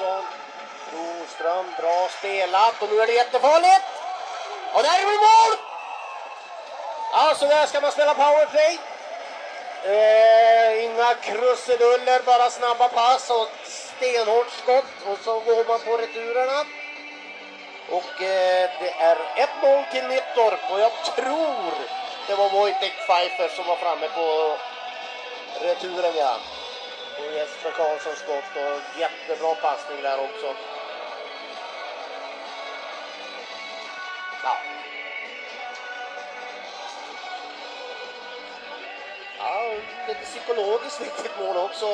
Olsson. Broström, bra spelat och nu är det jättefarligt. Och där är det mål! Alltså så där ska man spela powerplay. Eh, inga krusiduller, bara snabba pass och stenhårt skott och så går man på returerna. Och eh, det är 1-0 till Nittorp och jag tror det var Wojtek Pfeiffer som var framme på returen ja. Jesper Karlssons skott och jättebra passning där också. Ja. Ja, lite psykologiskt viktigt mål också.